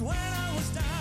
when I was down.